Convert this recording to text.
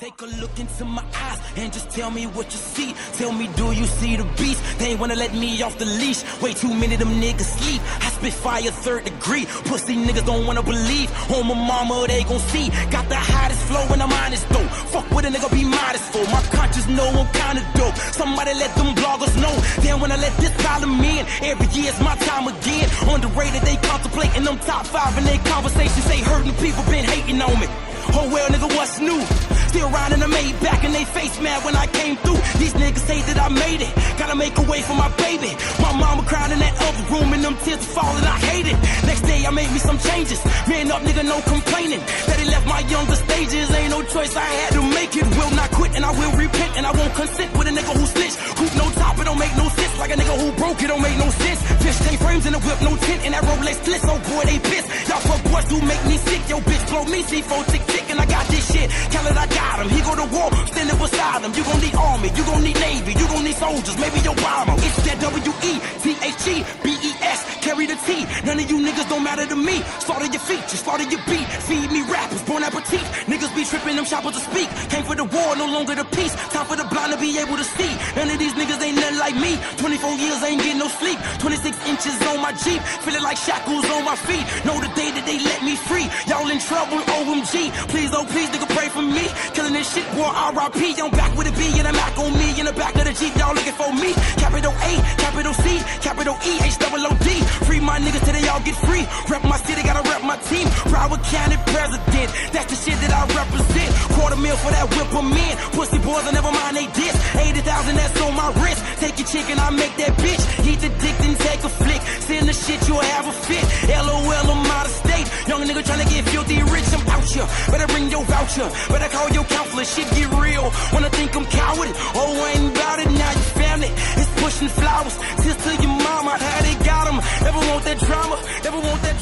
Take a look into my eyes and just tell me what you see. Tell me, do you see the beast? They ain't wanna let me off the leash. Way too many of them niggas sleep. I spit fire third degree. Pussy niggas don't wanna believe. On my mama, they gon' see. Got the hottest flow and I'm honest though. Fuck with a nigga, be modest for. My conscience know I'm kinda dope. Somebody let them bloggers know. Then when I let this problem in, every year's my time again. Underrated, they contemplating them top five in their conversations. They hurting people been hating on me. Oh well, nigga, what's new? Still riding a Maybach and they face mad when I came through. These niggas say that I made it. Gotta make a way for my baby. My mama cried in that other room and them tears falling. I hate it. Next day I made me some changes. Man up, nigga, no complaining. That he left my younger stages. Ain't no choice, I had to make it. Will not quit and I will repent and I won't consent with a nigga who Like a nigga who broke it don't make no sense. Fish they frames in the whip, no tint and that Rolex glitz. Oh boy, they pissed. Y'all fuck boys do make me sick. Yo, bitch, blow me C4 tick tick and I got this shit. Tell it I got him. He go to war, standing beside him. You gon' need army, you gon' need navy, you gon' need soldiers, maybe Obama. It's that W-E-T-H-E-B-E-S, carry the T. None of you niggas don't matter to me. Slaughter your feet, features, slaughter your beat. Feed me rappers, born appetit. Niggas be tripping them shoppers to speak. Came for the war, no longer the peace. Time for the blind to be able to see. None of these like me. 24 years, I ain't getting no sleep. 26 inches on my Jeep, feeling like shackles on my feet. Know the day that they let me free. Y'all in trouble, OMG. Please, oh please, nigga, pray for me. Killing this shit, boy, R.I.P. I'm back with a B and a Mac on me. In the back of the Jeep, y'all looking for me. Capital A, capital C, capital E, H double O D. Free my niggas till they all get free. Rep my city, gotta rep my team. Broward County president, that's the shit that I represent. Quarter mil for that whip of men. Pussy boys, I never mind they diss. 80,000, that's on my wrist. Your chick and I make that bitch. Eat the dick, then take a flick. Send the shit, you'll have a fit. LOL, I'm out of state. Young nigga tryna get filthy rich, I'm out here. Better bring your voucher. Better call your counselor. Shit get real. Wanna think I'm coward? Oh, I ain't about it. Now your family is pushing flowers. Tears to your mama. How they got 'em. Never want that drama. Never want that